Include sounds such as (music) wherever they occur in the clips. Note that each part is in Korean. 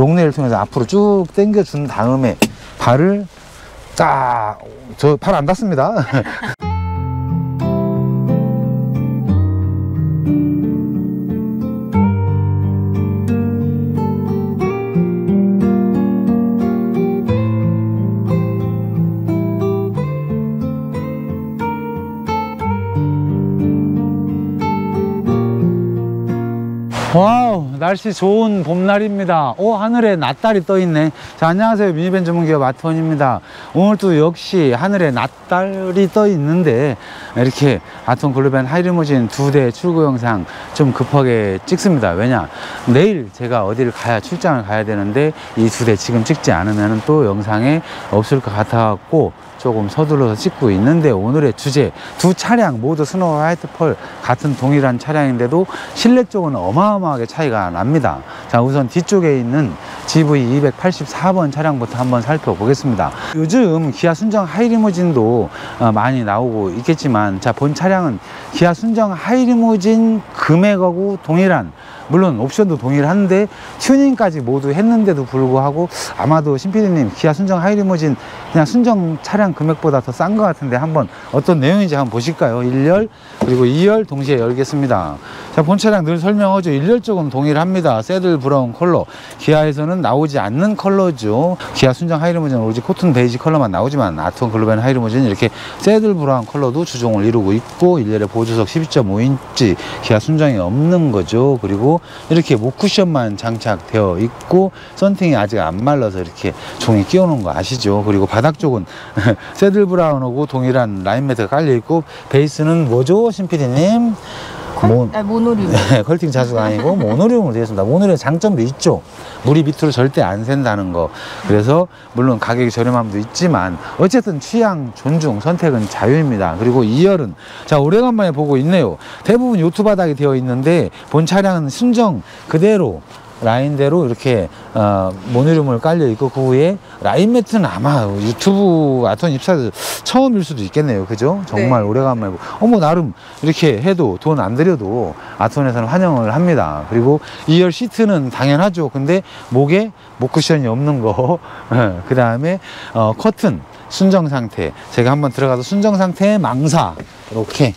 롱레일 통해서 앞으로 쭉 당겨준 다음에 발을 딱 저 팔 안 닿습니다. (laughs) 와우 날씨 좋은 봄날입니다. 오 하늘에 낮달이 떠있네. 자 안녕하세요. 미니밴 전문기업 아트원입니다. 오늘 또 역시 하늘에 낮달이 떠있는데 이렇게 아트원 글로벤 하이리무진 두 대 출고 영상 좀 급하게 찍습니다. 왜냐? 내일 제가 어디를 가야 출장을 가야 되는데 이 두 대 지금 찍지 않으면 또 영상에 없을 것 같아 갖고 조금 서둘러서 찍고 있는데 오늘의 주제 두 차량 모두 snow white pearl 같은 동일한 차량인데도 실내 쪽은 어마어마하게 차이가 납니다. 자 우선 뒤쪽에 있는 GV 284번 차량부터 한번 살펴보겠습니다. 요즘 기아 순정 하이리무진도 어, 많이 나오고 있겠지만 자 본 차량은 기아 순정 하이리무진 금액하고 동일한 물론 옵션도 동일한데 튜닝까지 모두 했는데도 불구하고 아마도 신PD님 기아 순정 하이리무진 그냥 순정 차량 금액보다 더 싼 것 같은데 한번 어떤 내용인지 한번 보실까요? 1열 그리고 2열 동시에 열겠습니다. 자, 본 차량 늘 설명하죠. 1열 쪽은 동일합니다. saddle brown 컬러. 기아에서는 나오지 않는 컬러죠. 기아 순정 하이리무진은 오직 cotton beige 컬러만 나오지만 아트원 글로벤 하이리무진은 이렇게 saddle brown 컬러도 주종을 이루고 있고 1열에 보조석 12.5인치 기아 순정에 없는 거죠. 그리고 이렇게 목 쿠션만 장착되어 있고 썬팅이 아직 안 말라서 이렇게 종이 끼워 놓은 거 아시죠? 그리고 바닥 쪽은 (laughs) saddle brown하고 동일한 라인 매트가 깔려 있고 베이스는 뭐죠, 신PD님? 모, 아, 모노리움. (laughs) 네, 퀼팅 자수가 아니고 모노리움으로 되어 있습니다. 모노리움 장점도 있죠. 물이 밑으로 절대 안 샌다는 거. 그래서 물론 가격이 저렴함도 있지만 어쨌든 취향 존중 선택은 자유입니다. 그리고 2열은 자 오래간만에 보고 있네요. 대부분 요트 바닥이 되어 있는데 본 차량은 순정 그대로 라인대로 이렇게 어, 모노리움을 깔려 있고 그 위에 라인 매트는 아마 유튜브 아톤 입사도 처음일 수도 있겠네요. 그죠? 정말 네. 오래간만에. 보고 어머 나름 이렇게 해도 돈 안 들여도 아톤에서는 환영을 합니다. 그리고 2열 시트는 당연하죠. 근데 목에 목 쿠션이 없는 거그 (laughs) 다음에 어, 커튼 순정 상태. 제가 한번 들어가서 순정 상태의 망사. 이렇게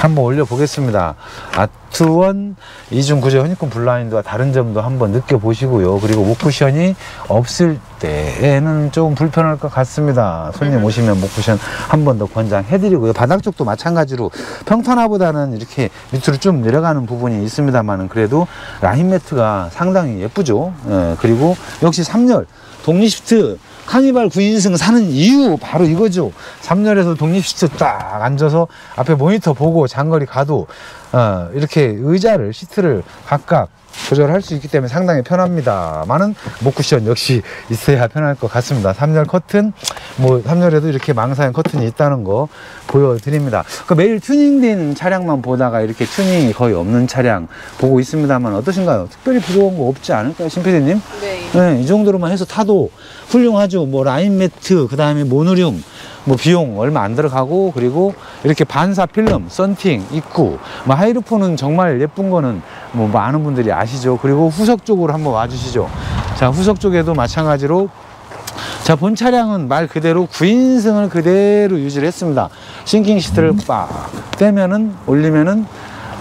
한번 올려 보겠습니다. 아트원 이중 구조 honeycomb 블라인드와 다른 점도 한번 느껴보시고요. 그리고 목쿠션이 없을 때에는 조금 불편할 것 같습니다. 손님 오시면 목쿠션 한 번 더 권장해드리고요. 바닥 쪽도 마찬가지로 평탄화보다는 이렇게 밑으로 좀 내려가는 부분이 있습니다만은 그래도 라인 매트가 상당히 예쁘죠. 예, 그리고 역시 3열 독립 시트 카니발 9인승 사는 이유 바로 이거죠. 3열에서 독립 시트 딱 앉아서 앞에 모니터 보고 장거리 가도 어, 이렇게 의자를 시트를 각각 조절할 수 있기 때문에 상당히 편합니다만은 목쿠션 역시 있어야 편할 것 같습니다 3열 커튼 뭐 3열에도 이렇게 망사형 커튼이 있다는 거 보여드립니다 그 매일 튜닝된 차량만 보다가 이렇게 튜닝이 거의 없는 차량 보고 있습니다만 어떠신가요? 특별히 부러운 거 없지 않을까요 신PD님? 네. 네, 이 정도로만 해서 타도 훌륭하죠. 뭐 라인 매트, 그 다음에 모노륨, 뭐 비용 얼마 안 들어가고 그리고 이렇게 반사 필름, 썬팅 있고 뭐 high roof는 정말 예쁜 거는 뭐 많은 분들이 아시죠. 그리고 후석 쪽으로 한번 와주시죠. 자, 후석 쪽에도 마찬가지로 자, 본 차량은 말 그대로 9인승을 그대로 유지를 했습니다. sinking 시트를 빡 떼면은 올리면은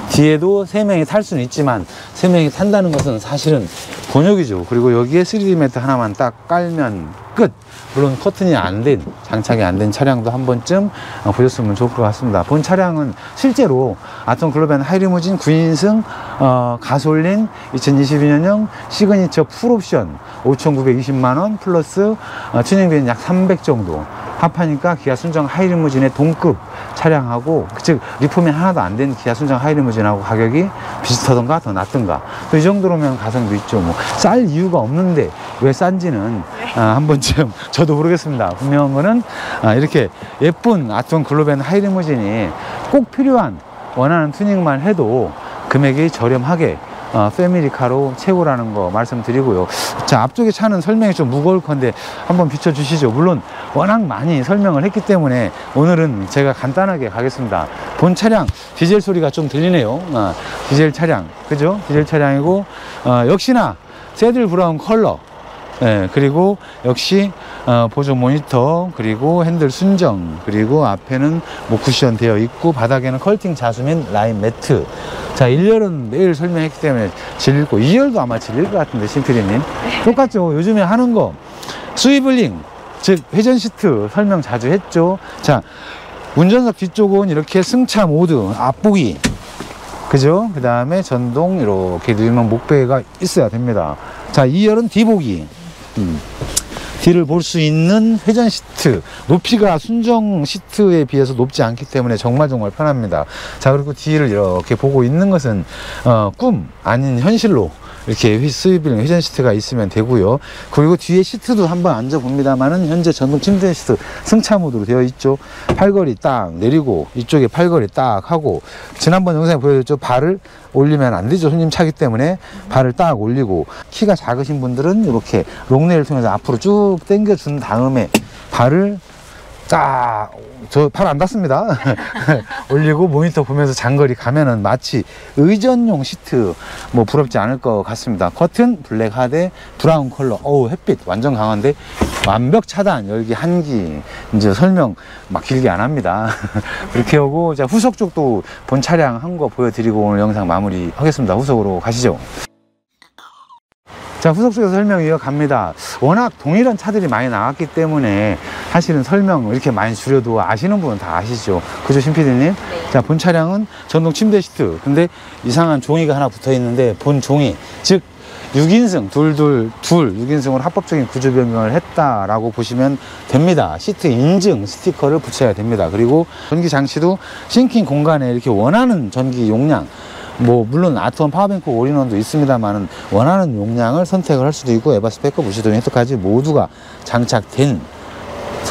뒤에도 세 명이 탈 수는 있지만 세 명이 탄다는 것은 사실은 곤욕이죠. 그리고 여기에 3D 매트 하나만 딱 깔면 끝. 물론 커튼이 안 된, 장착이 안 된 차량도 한 번쯤 어, 보셨으면 좋을 것 같습니다. 본 차량은 실제로 아트원 글로벤 하이리무진 9인승 어, 가솔린 2022년형 시그니처 풀옵션 5,920만 원 플러스 어, 튜닝비는 약 300 정도 합하니까 기아 순정 하이리무진의 동급 차량하고 즉 리폼이 하나도 안 된 기아 순정 하이리무진하고 가격이 비슷하던가 더 낫던가. 또 이 정도로면 가성비 있죠 뭐. 쌀 이유가 없는데 왜 싼지는 아, 한 번쯤 (laughs) 저도 모르겠습니다. 분명한 거는 아, 이렇게 예쁜 아톤 글로벤 하이리무진이 꼭 필요한 원하는 튜닝만 해도 금액이 저렴하게 어, 패밀리카로 최고라는 거 말씀드리고요. 자, 앞쪽에 차는 설명이 좀 무거울 건데 한번 비춰주시죠. 물론 워낙 많이 설명을 했기 때문에 오늘은 제가 간단하게 가겠습니다. 본 차량 디젤 소리가 좀 들리네요. 어, 디젤 차량, 그죠? 디젤 차량이고, 어, 역시나 saddle brown 컬러 예, 그리고 역시 어, 보조 모니터 그리고 핸들 순정 그리고 앞에는 뭐 쿠션 되어 있고 바닥에는 퀼팅 자수 및 라인 매트. 자 1열은 매일 설명했기 때문에 질릴 거 2열도 아마 질릴 것 같은데 신피디님. 똑같죠. 요즘에 하는 거. swiveling 즉 회전 시트 설명 자주 했죠. 자 운전석 뒤쪽은 이렇게 승차 모드 앞보기. 그죠? 그 다음에 전동 이렇게 누르면 목베개가 있어야 됩니다. 자 2열은 뒤보기 음. 뒤를 볼 수 있는 회전 시트 높이가 순정 시트에 비해서 높지 않기 때문에 정말 정말 편합니다 자 그리고 뒤를 이렇게 보고 있는 것은 어, 꿈 아닌 현실로 이렇게 swiveling 회전 시트가 있으면 되고요. 그리고 뒤에 시트도 한번 앉아 봅니다만은 현재 전동 침대 시트 승차 모드로 되어 있죠. 팔걸이 딱 내리고 이쪽에 팔걸이 딱 하고 지난번 영상에 보여줬죠. 발을 올리면 안 되죠. 손님 차기 때문에 발을 딱 올리고 키가 작으신 분들은 이렇게 long rail 통해서 앞으로 쭉 당겨 준 다음에 발을 딱, 저 팔 안 닿습니다. (laughs) 올리고 모니터 보면서 장거리 가면은 마치 의전용 시트 뭐 부럽지 않을 것 같습니다. 커튼 black 하대 brown 컬러. 어우, 햇빛 완전 강한데 완벽 차단 열기 한기 이제 설명 막 길게 안 합니다. (laughs) 그렇게 하고 자 후석 쪽도 본 차량 한 거 보여드리고 오늘 영상 마무리 하겠습니다. 후석으로 가시죠. 자 후석 쪽에서 설명 이어갑니다. 워낙 동일한 차들이 많이 나왔기 때문에 사실은 설명 이렇게 많이 줄여도 아시는 분은 다 아시죠? 그죠 신피디님? 네. 자 본 차량은 전동 침대 시트. 근데 이상한 종이가 하나 붙어 있는데 본 종이 즉 6인승 둘둘 둘 6인승으로 합법적인 구조 변경을 했다라고 보시면 됩니다. 시트 인증 스티커를 붙여야 됩니다. 그리고 전기 장치도 sinking 공간에 이렇게 원하는 전기 용량 뭐 물론 아트원 power bank all-in-one도 있습니다만은 원하는 용량을 선택을 할 수도 있고 에바스페허 무시동 히터까지 모두가 장착된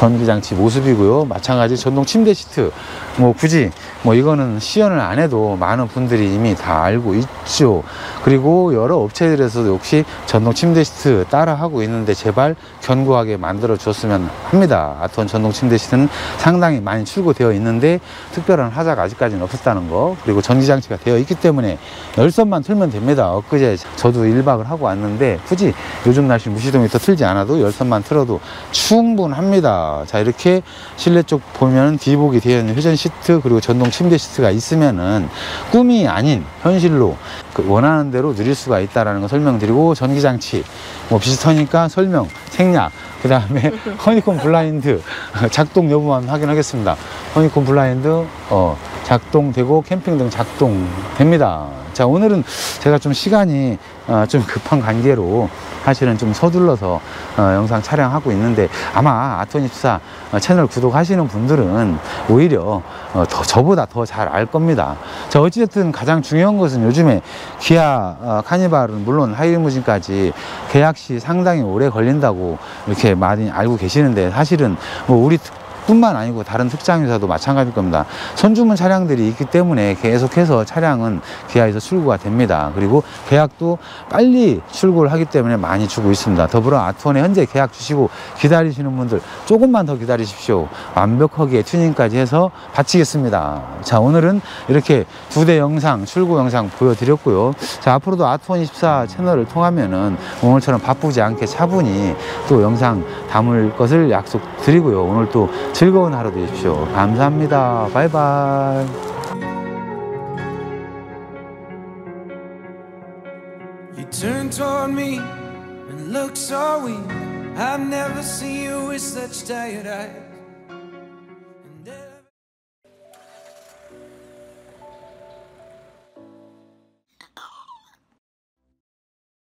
전기장치 모습이고요. 마찬가지 전동 침대 시트. 뭐 굳이 뭐 이거는 시연을 안 해도 많은 분들이 이미 다 알고 있죠. 그리고 여러 업체들에서도 역시 전동 침대 시트 따라 하고 있는데 제발 견고하게 만들어 줬으면 합니다. 아트원 전동 침대 시트는 상당히 많이 출고되어 있는데 특별한 하자가 아직까지는 없었다는 거. 그리고 전기장치가 되어 있기 때문에 열선만 틀면 됩니다. 엊그제 저도 1박을 하고 왔는데 굳이 요즘 날씨 무시동 히터 틀지 않아도 열선만 틀어도 충분합니다 자 이렇게 실내 쪽 보면 뒤보기 되어 있는 회전 시트 그리고 전동 침대 시트가 있으면은 꿈이 아닌 현실로 그 원하는 대로 누릴 수가 있다라는 거 설명드리고 전기장치 뭐 비슷하니까 설명 생략 그 다음에 (laughs) honeycomb 블라인드 작동 여부만 확인하겠습니다. honeycomb 블라인드 어, 작동되고 캠핑 등 작동됩니다. 자 오늘은 제가 좀 시간이 어, 좀 급한 관계로 사실은 좀 서둘러서 어, 영상 촬영하고 있는데 아마 아토니24 어, 채널 구독하시는 분들은 오히려 어, 더 저보다 더 잘 알 겁니다. 자 어찌됐든 가장 중요한 것은 요즘에 기아 어, 카니발은 물론 하이리무진까지 계약 시 상당히 오래 걸린다고 이렇게 많이 알고 계시는데 사실은 뭐 우리 특- 뿐만 아니고 다른 특장회사도 마찬가지일 겁니다. 선주문 차량들이 있기 때문에 계속해서 차량은 기아에서 출고가 됩니다. 그리고 계약도 빨리 출고를 하기 때문에 많이 주고 있습니다. 더불어 아트원에 현재 계약 주시고 기다리시는 분들 조금만 더 기다리십시오. 완벽하게 튜닝까지 해서 바치겠습니다. 자, 오늘은 이렇게 두 대 영상, 출고 영상 보여드렸고요. 자, 앞으로도 아트원24 채널을 통하면은 오늘처럼 바쁘지 않게 차분히 또 영상 담을 것을 약속드리고요. 오늘 또 즐거운 하루 되십시오. 감사합니다. 바이바이. You turn toward me and look so weak. I've never seen you with such tired eyes.